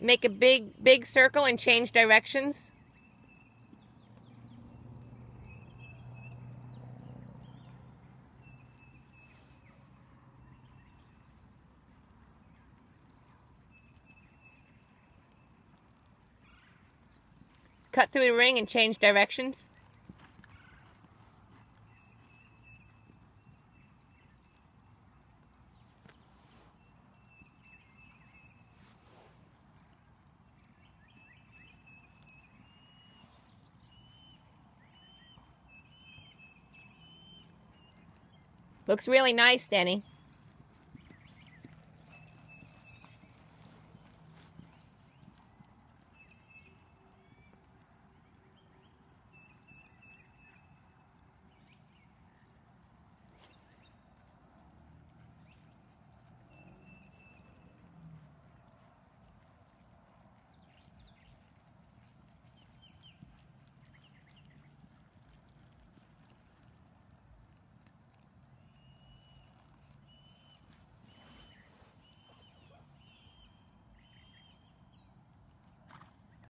make a big, big circle and change directions. Cut through the ring and change directions. Looks really nice, Denny.